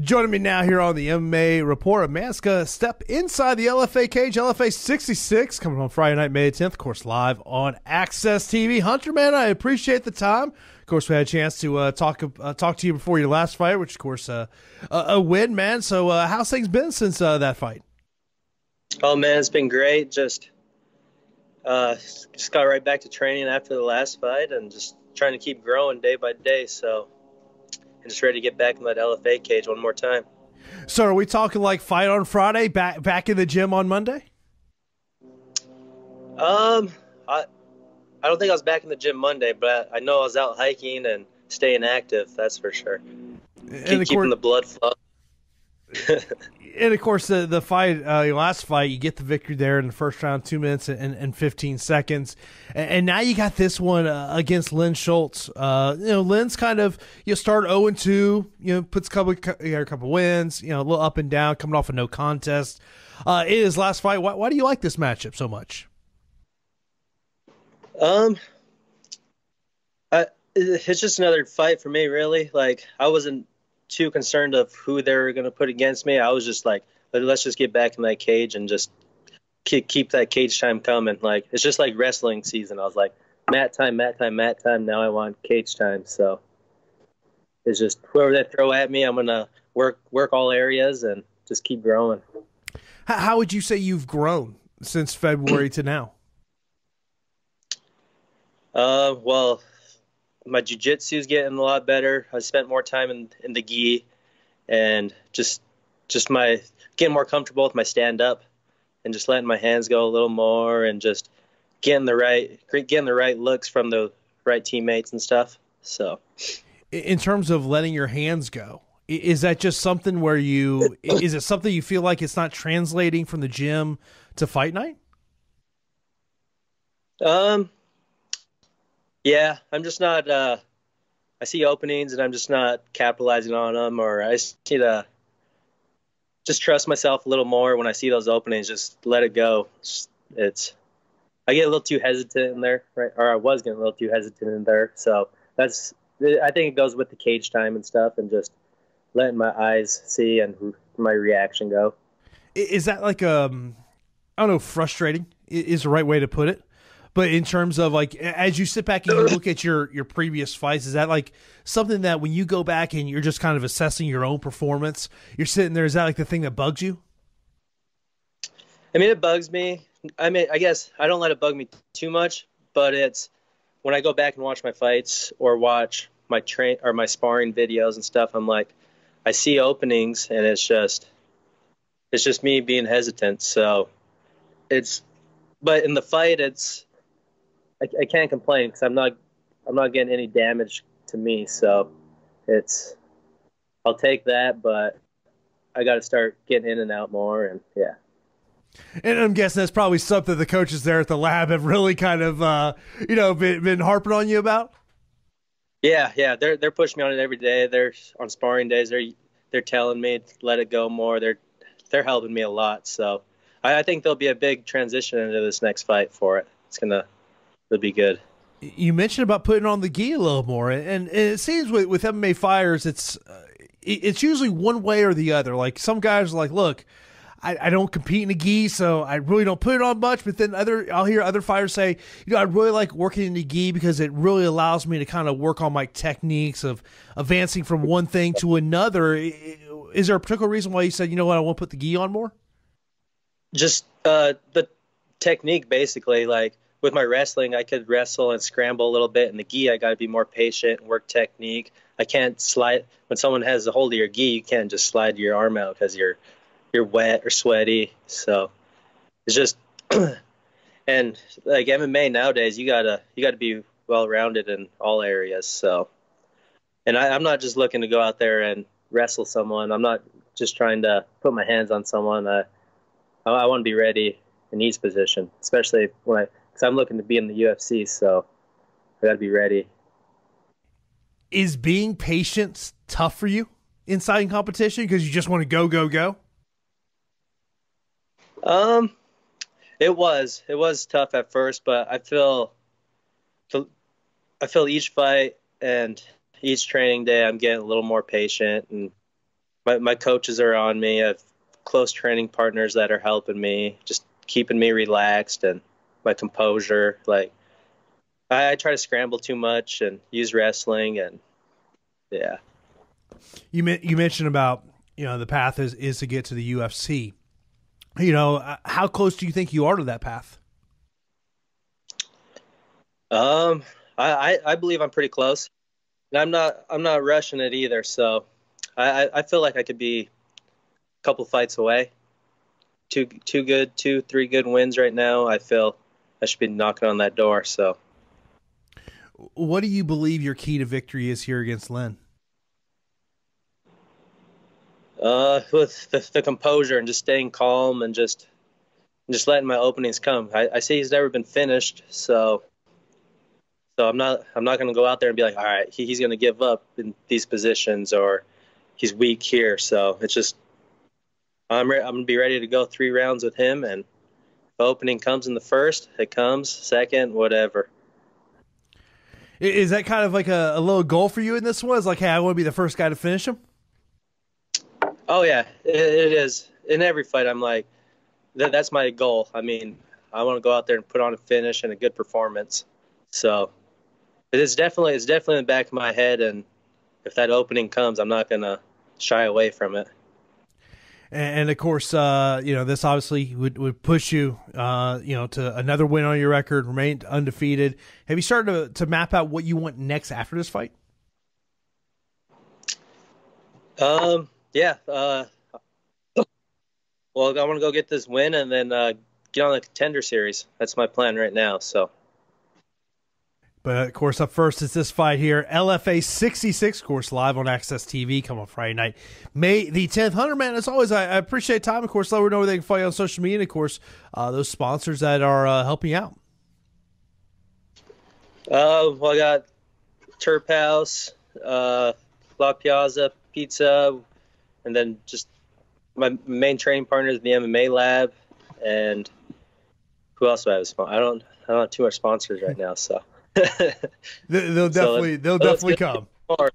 Joining me now here on the MMA Report, Maska step inside the LFA cage, LFA 66, coming on Friday night, May 10th, of course, live on AXS TV. Hunter, man, I appreciate the time. Of course, we had a chance to uh, talk uh, talk to you before your last fight, which, of course, uh, a, a win, man. So, uh, how's things been since uh, that fight? Oh man, it's been great. Just uh, just got right back to training after the last fight, and just trying to keep growing day by day. So just ready to get back in that LFA cage one more time. So are we talking like fight on Friday, back back in the gym on Monday? Um, I I don't think I was back in the gym Monday, but I know I was out hiking and staying active. That's for sure. Keep, keeping the blood flow. and of course, the the fight, uh, the last fight, you get the victory there in the first round, two minutes and, and fifteen seconds, and, and, now you got this one uh, against Lynn Schulz. Uh, you know, Lynn's kind of you start zero oh and two, you know, puts a couple you know, a couple wins, you know, a little up and down, coming off a no contest. Uh, in his last fight, why, why do you like this matchup so much? Um, I, it's just another fight for me, really. Like I wasn't too concerned of who they were going to put against me. I was just like, let's just get back in that cage and just keep, keep that cage time coming. Like it's just like wrestling season. I was like, mat time, mat time, mat time. Now I want cage time. So it's just whoever they throw at me, I'm gonna work work all areas and just keep growing. How would you say you've grown since February to now? Uh, well, my jujitsu is getting a lot better. I spent more time in in the gi, and just just my getting more comfortable with my stand up, and just letting my hands go a little more, and just getting the right getting the right looks from the right teammates and stuff. So, in terms of letting your hands go, is that just something where you is it something you feel like it's not translating from the gym to fight night? Um, yeah, I'm just not. Uh, I see openings and I'm just not capitalizing on them, or I just need to just trust myself a little more when I see those openings. Just let it go. It's, it's I get a little too hesitant in there, right? Or I was getting a little too hesitant in there. So that's I think it goes with the cage time and stuff, and just letting my eyes see and my reaction go. Is that like um, I don't know, frustrating is the right way to put it? But in terms of like, as you sit back and you look at your your previous fights, is that like something that when you go back and you're just kind of assessing your own performance, you're sitting there? Is that like the thing that bugs you? I mean, it bugs me. I mean, I guess I don't let it bug me too much, but it's when I go back and watch my fights or watch my train or my sparring videos and stuff. I'm like, I see openings, and it's just, it's just me being hesitant. So, it's, but in the fight, it's I, I can't complain because I'm not I'm not getting any damage to me. So it's I'll take that, but I got to start getting in and out more, and yeah. And I'm guessing that's probably something the coaches there at the lab have really kind of, uh, you know, been, been harping on you about. Yeah, yeah, they're they're pushing me on it every day. They're on sparring days. They're they're telling me to let it go more. They're they're helping me a lot. So I, I think there'll be a big transition into this next fight for it. It's gonna would be good. You mentioned about putting on the gi a little more, and, and it seems with, with MMA fighters, it's uh, it's usually one way or the other. Like some guys are like, look, I, I, don't compete in a gi, so I really don't put it on much. But then other, I'll hear other fighters say, you know, I really like working in the gi because it really allows me to kind of work on my techniques of advancing from one thing to another. Is there a particular reason why you said, you know what, I want to put the gi on more? Just uh, the technique, basically. Like with my wrestling, I could wrestle and scramble a little bit. In the gi, I got to be more patient, and work technique. I can't slide when someone has a hold of your gi. You can't just slide your arm out because you're you're wet or sweaty. So it's just and like MMA nowadays, you gotta you gotta be well rounded in all areas. So and I, I'm not just looking to go out there and wrestle someone. I'm not just trying to put my hands on someone. I I, I want to be ready in each position, especially when I I'm looking to be in the UFC, so I got to be ready. Is being patient tough for you inside in competition because you just want to go, go, go? Um, it was it was tough at first, but I feel I feel each fight and each training day I'm getting a little more patient and my my coaches are on me. I have close training partners that are helping me, just keeping me relaxed and my composure. Like I, I try to scramble too much and use wrestling and yeah. You you mentioned about you know the path is is to get to the UFC. You know uh, how close do you think you are to that path? Um, I I, believe I'm pretty close, and I'm not I'm not rushing it either. So I I feel like I could be a couple fights away. Two two good two three good wins right now. I feel I should be knocking on that door. So. What do you believe your key to victory is here against Len? Uh, with the, the composure and just staying calm and just just letting my openings come. I, I see he's never been finished, so so I'm not I'm not going to go out there and be like, all right, he, he's going to give up in these positions or he's weak here. So it's just I'm re- I'm going to be ready to go three rounds with him, and opening comes in the first, it comes second, whatever. Is that kind of like a, a little goal for you in this one? It's like, hey, I want to be the first guy to finish him. Oh yeah, it, it is. In every fight, I'm like, that, that's my goal. I mean, I want to go out there and put on a finish and a good performance. So it's definitely it's definitely in the back of my head, and if that opening comes, I'm not gonna shy away from it. And, and of course, uh, you know this obviously would, would push you, uh, you know, to another win on your record, remain undefeated. Have you started to, to map out what you want next after this fight? Um, yeah. Uh, well, I want to go get this win and then uh, get on the contender series. That's my plan right now. So. But of course, up first is this fight here. LFA 66, of course, live on AXS TV, come on Friday night, May the 10th. Hunter, man, as always, I, I appreciate time. Of course, let me know where they can follow you on social media. And of course, uh, those sponsors that are uh, helping out. Uh, well, I got Turp House, uh, La Piazza Pizza, and then just my main training partner is the MMA Lab, and who else do I have? I don't I don't have too much sponsors right now, so they'll definitely so they'll definitely come. More.